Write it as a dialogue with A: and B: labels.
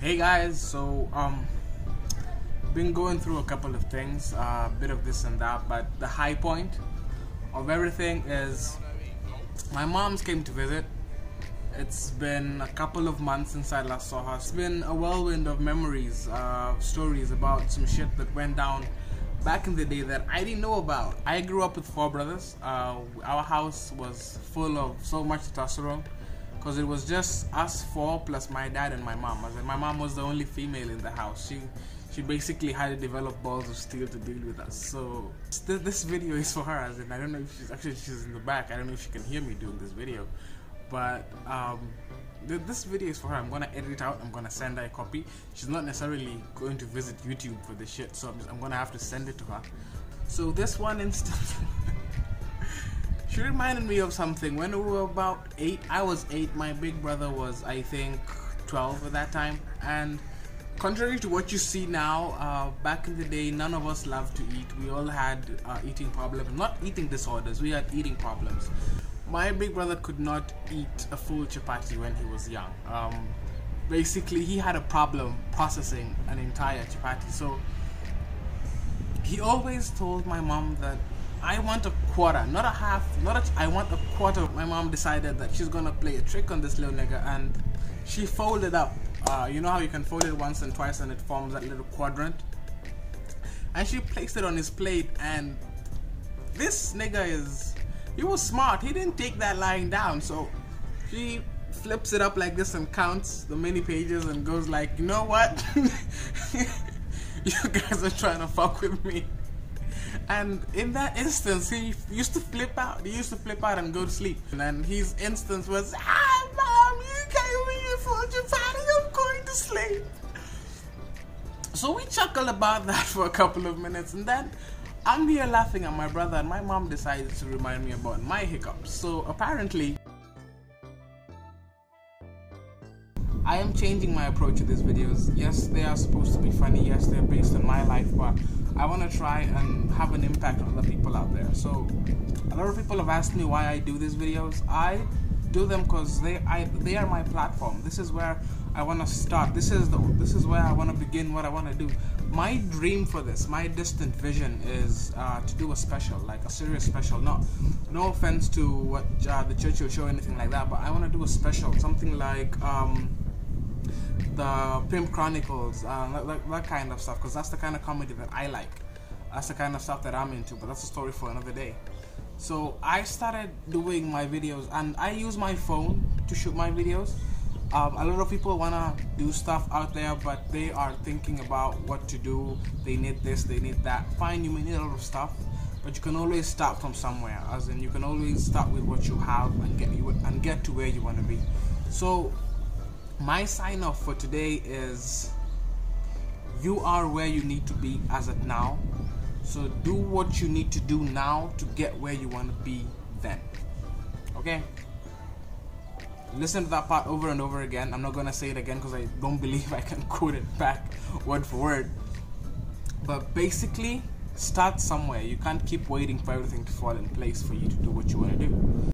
A: Hey guys, so um, been going through a couple of things, a uh, bit of this and that, but the high point of everything is my mom's came to visit. It's been a couple of months since I last saw her. It's been a whirlwind of memories, uh, stories about some shit that went down back in the day that I didn't know about. I grew up with four brothers. Uh, our house was full of so much testosterone because it was just us four plus my dad and my mom. In, my mom was the only female in the house. She she basically had to develop balls of steel to deal with us. So th- this video is for her. As in, I don't know if she's actually she's in the back. I don't know if she can hear me doing this video, but um, th- this video is for her. I'm gonna edit it out. I'm gonna send her a copy. She's not necessarily going to visit YouTube for the shit, so I'm, just, I'm gonna have to send it to her. So this one instance. She reminded me of something. When we were about eight, I was eight. My big brother was, I think, 12 at that time. And contrary to what you see now, uh, back in the day, none of us loved to eat. We all had uh, eating problems. Not eating disorders, we had eating problems. My big brother could not eat a full chapati when he was young. Um, basically, he had a problem processing an entire chapati. So he always told my mom that I want a quarter, not a half, not a. I want a quarter. My mom decided that she's gonna play a trick on this little nigga, and she folded up. Uh, you know how you can fold it once and twice, and it forms that little quadrant. And she placed it on his plate, and this nigga is. He was smart. He didn't take that lying down, so she flips it up like this and counts the many pages and goes like, you know what? you guys are trying to fuck with me. And in that instance, he used to flip out. He used to flip out and go to sleep. And then his instance was, ah, mom, you gave me your fortune party. I'm going to sleep. So we chuckled about that for a couple of minutes, and then I'm here laughing at my brother, and my mom decided to remind me about my hiccups. So apparently, I am changing my approach to these videos. Yes, they are supposed to be funny. Yes, they're based on my life, but I want to try and have an impact on other people out there. So, a lot of people have asked me why I do these videos. I do them because they I they are my platform. This is where I want to start. This is the this is where I want to begin. What I want to do. My dream for this, my distant vision is uh, to do a special, like a serious special. Not no offense to what uh, the Churchill Show, anything like that, but I want to do a special, something like. Um, the Pimp Chronicles, uh, that, that, kind of stuff, because that's the kind of comedy that I like. That's the kind of stuff that I'm into, but that's a story for another day. So I started doing my videos, and I use my phone to shoot my videos. Um, a lot of people wanna do stuff out there, but they are thinking about what to do. They need this, they need that. Fine, you may need a lot of stuff, but you can always start from somewhere. As in, you can always start with what you have and get you and get to where you want to be. So my sign off for today is you are where you need to be as of now. So do what you need to do now to get where you want to be then. Okay? Listen to that part over and over again. I'm not gonna say it again because I don't believe I can quote it back word for word. But basically, start somewhere. You can't keep waiting for everything to fall in place for you to do what you want to do.